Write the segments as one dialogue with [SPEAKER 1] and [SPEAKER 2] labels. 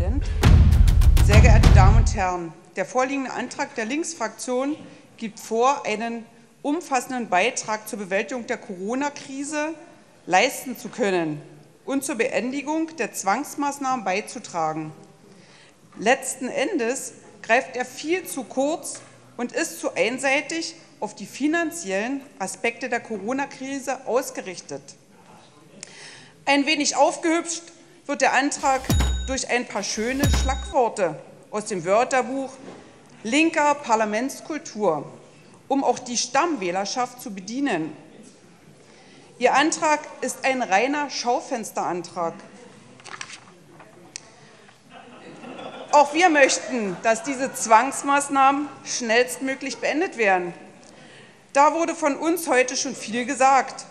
[SPEAKER 1] Präsident. Sehr geehrte Damen und Herren, der vorliegende Antrag der Linksfraktion gibt vor, einen umfassenden Beitrag zur Bewältigung der Corona-Krise leisten zu können und zur Beendigung der Zwangsmaßnahmen beizutragen. Letzten Endes greift er viel zu kurz und ist zu einseitig auf die finanziellen Aspekte der Corona-Krise ausgerichtet. Ein wenig aufgehübscht wird der Antrag durch ein paar schöne Schlagworte aus dem Wörterbuch linker Parlamentskultur, um auch die Stammwählerschaft zu bedienen. Ihr Antrag ist ein reiner Schaufensterantrag. Auch wir möchten, dass diese Zwangsmaßnahmen schnellstmöglich beendet werden. Da wurde von uns heute schon viel gesagt.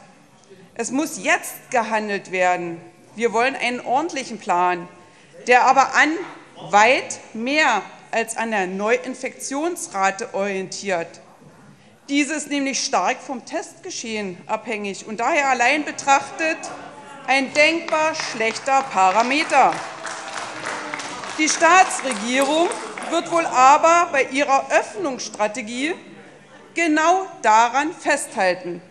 [SPEAKER 1] Es muss jetzt gehandelt werden. Wir wollen einen ordentlichen Plan, der aber an weit mehr als an der Neuinfektionsrate orientiert. Diese ist nämlich stark vom Testgeschehen abhängig und daher allein betrachtet ein denkbar schlechter Parameter. Die Staatsregierung wird wohl aber bei ihrer Öffnungsstrategie genau daran festhalten.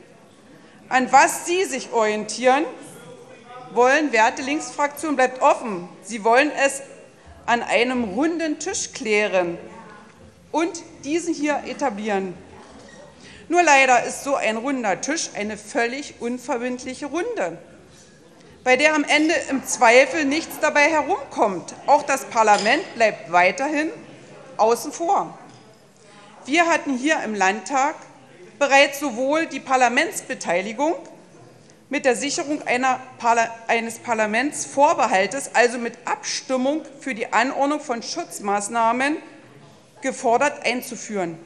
[SPEAKER 1] An was Sie sich orientieren wollen, werte Linksfraktion, bleibt offen. Sie wollen es an einem runden Tisch klären und diesen hier etablieren. Nur leider ist so ein runder Tisch eine völlig unverbindliche Runde, bei der am Ende im Zweifel nichts dabei herumkommt. Auch das Parlament bleibt weiterhin außen vor. Wir hatten hier im Landtag bereits sowohl die Parlamentsbeteiligung mit der Sicherung Parla eines Parlamentsvorbehaltes, also mit Abstimmung für die Anordnung von Schutzmaßnahmen, gefordert einzuführen.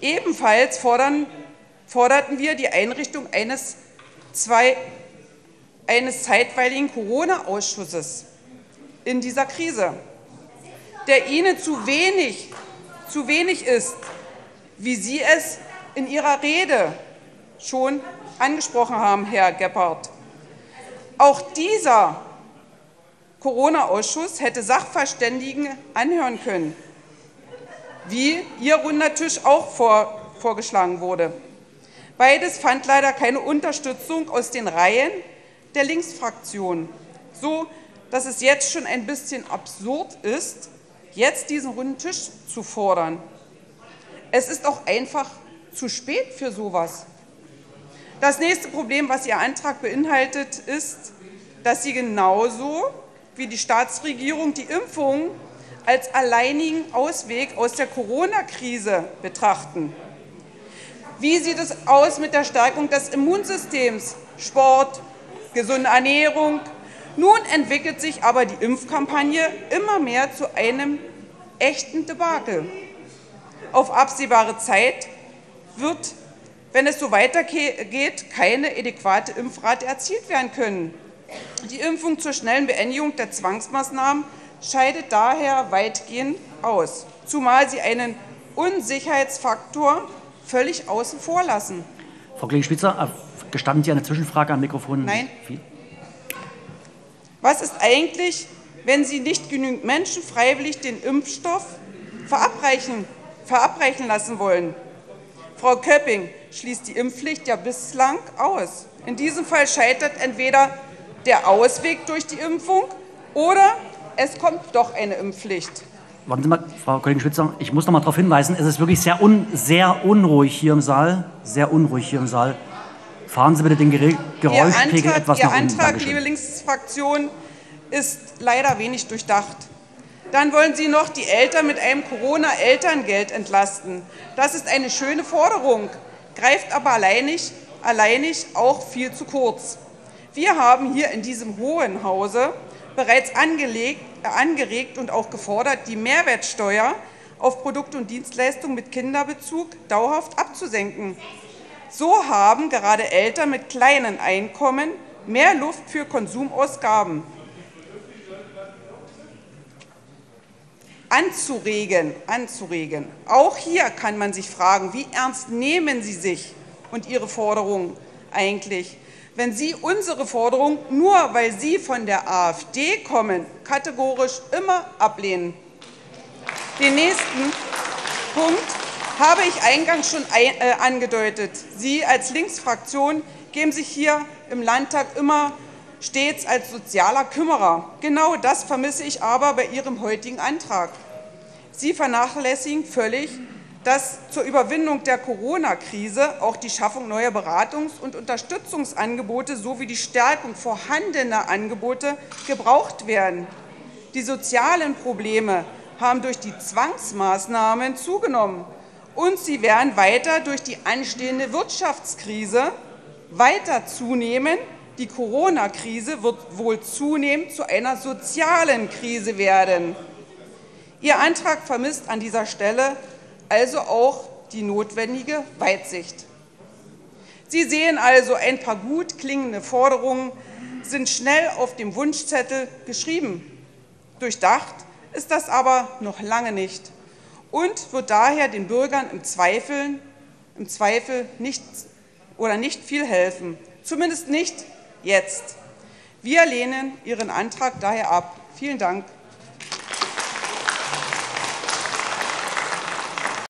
[SPEAKER 1] Ebenfalls fordern, forderten wir die Einrichtung eines, zwei, eines zeitweiligen Corona-Ausschusses in dieser Krise, der Ihnen zu wenig, zu wenig ist, wie Sie es in Ihrer Rede schon angesprochen haben, Herr Gebhardt. Auch dieser Corona-Ausschuss hätte Sachverständigen anhören können, wie Ihr runder Tisch auch vor, vorgeschlagen wurde. Beides fand leider keine Unterstützung aus den Reihen der Linksfraktion, so dass es jetzt schon ein bisschen absurd ist, jetzt diesen runden Tisch zu fordern. Es ist auch einfach zu spät für sowas. Das nächste Problem, was Ihr Antrag beinhaltet, ist, dass Sie genauso wie die Staatsregierung die Impfung als alleinigen Ausweg aus der Corona-Krise betrachten. Wie sieht es aus mit der Stärkung des Immunsystems, Sport, gesunde Ernährung? Nun entwickelt sich aber die Impfkampagne immer mehr zu einem echten Debakel. Auf absehbare Zeit wird, wenn es so weitergeht, keine adäquate Impfrate erzielt werden können. Die Impfung zur schnellen Beendigung der Zwangsmaßnahmen scheidet daher weitgehend aus, zumal sie einen Unsicherheitsfaktor völlig außen vor lassen.
[SPEAKER 2] Frau Spitzer, äh, gestatten Sie eine Zwischenfrage am Mikrofon?
[SPEAKER 1] Nein. Was ist eigentlich, wenn Sie nicht genügend Menschen freiwillig den Impfstoff verabreichen, verabreichen lassen wollen? Frau Köpping schließt die Impfpflicht ja bislang aus. In diesem Fall scheitert entweder der Ausweg durch die Impfung oder es kommt doch eine Impfpflicht.
[SPEAKER 2] Warten Sie mal, Frau Kollegin Schwitzer, ich muss noch mal darauf hinweisen, es ist wirklich sehr, un, sehr unruhig hier im Saal. Sehr unruhig hier im Saal. Fahren Sie bitte den Geräuschpegel
[SPEAKER 1] Ihr
[SPEAKER 2] etwas
[SPEAKER 1] Ihr
[SPEAKER 2] nach unten.
[SPEAKER 1] Antrag,
[SPEAKER 2] Dankeschön.
[SPEAKER 1] liebe Linksfraktion, ist leider wenig durchdacht. Dann wollen Sie noch die Eltern mit einem Corona-Elterngeld entlasten. Das ist eine schöne Forderung, greift aber alleinig, alleinig auch viel zu kurz. Wir haben hier in diesem Hohen Hause bereits äh, angeregt und auch gefordert, die Mehrwertsteuer auf Produkte und Dienstleistungen mit Kinderbezug dauerhaft abzusenken. So haben gerade Eltern mit kleinen Einkommen mehr Luft für Konsumausgaben. Anzuregen, anzuregen. Auch hier kann man sich fragen, wie ernst nehmen Sie sich und Ihre Forderungen eigentlich? wenn Sie unsere Forderung, nur weil sie von der AfD kommen, kategorisch immer ablehnen. Den nächsten Punkt habe ich eingangs schon äh, angedeutet. Sie als Linksfraktion geben sich hier im Landtag immer stets als sozialer Kümmerer. Genau das vermisse ich aber bei Ihrem heutigen Antrag. Sie vernachlässigen völlig, dass zur Überwindung der Corona-Krise auch die Schaffung neuer Beratungs- und Unterstützungsangebote sowie die Stärkung vorhandener Angebote gebraucht werden. Die sozialen Probleme haben durch die Zwangsmaßnahmen zugenommen, und sie werden weiter durch die anstehende Wirtschaftskrise weiter zunehmen. Die Corona-Krise wird wohl zunehmend zu einer sozialen Krise werden. Ihr Antrag vermisst an dieser Stelle also auch die notwendige Weitsicht. Sie sehen also, ein paar gut klingende Forderungen sind schnell auf dem Wunschzettel geschrieben. Durchdacht ist das aber noch lange nicht und wird daher den Bürgern im Zweifel, im Zweifel nicht, oder nicht viel helfen, zumindest nicht jetzt. Wir lehnen Ihren Antrag daher ab. Vielen Dank.